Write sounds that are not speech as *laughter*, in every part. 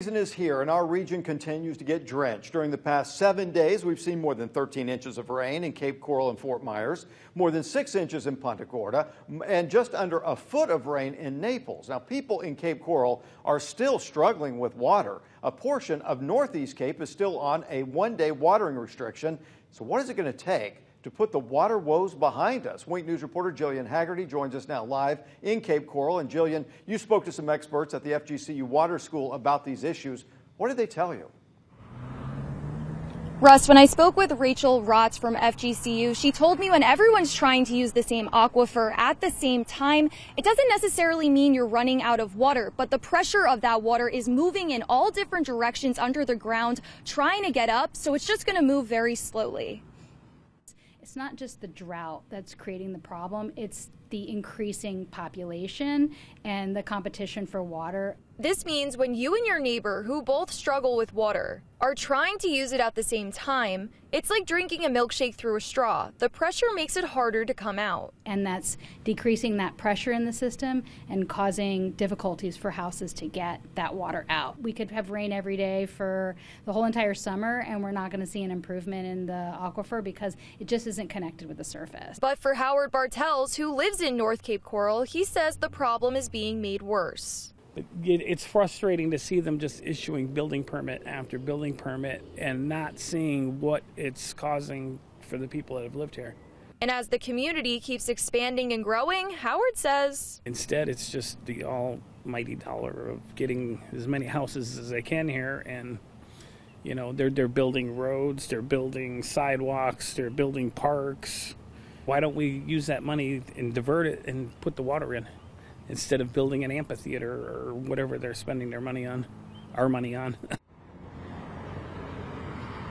season is here and our region continues to get drenched. During the past seven days, we've seen more than 13 inches of rain in Cape Coral and Fort Myers, more than six inches in Punta Gorda, and just under a foot of rain in Naples. Now, people in Cape Coral are still struggling with water. A portion of Northeast Cape is still on a one-day watering restriction. So what is it going to take to put the water woes behind us. Wink News reporter Jillian Haggerty joins us now live in Cape Coral. And Jillian, you spoke to some experts at the FGCU Water School about these issues. What did they tell you? Russ, when I spoke with Rachel Rotz from FGCU, she told me when everyone's trying to use the same aquifer at the same time, it doesn't necessarily mean you're running out of water, but the pressure of that water is moving in all different directions under the ground, trying to get up, so it's just going to move very slowly it's not just the drought that's creating the problem, it's the increasing population and the competition for water. This means when you and your neighbor, who both struggle with water, are trying to use it at the same time, it's like drinking a milkshake through a straw. The pressure makes it harder to come out. And that's decreasing that pressure in the system and causing difficulties for houses to get that water out. We could have rain every day for the whole entire summer, and we're not going to see an improvement in the aquifer because it just isn't connected with the surface. But for Howard Bartels, who lives lives in North Cape Coral, he says the problem is being made worse. It's frustrating to see them just issuing building permit after building permit and not seeing what it's causing for the people that have lived here. And as the community keeps expanding and growing, Howard says instead it's just the almighty dollar of getting as many houses as they can here and you know they're they're building roads, they're building sidewalks, they're building parks, why don't we use that money and divert it and put the water in instead of building an amphitheater or whatever they're spending their money on, our money on? *laughs*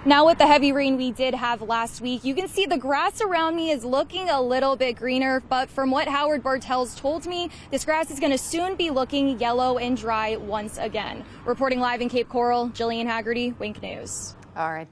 Now with the heavy rain we did have last week, you can see the grass around me is looking a little bit greener, but from what Howard Bartels told me, this grass is going to soon be looking yellow and dry once again. Reporting live in Cape Coral, Jillian Haggerty, Wink News. All right.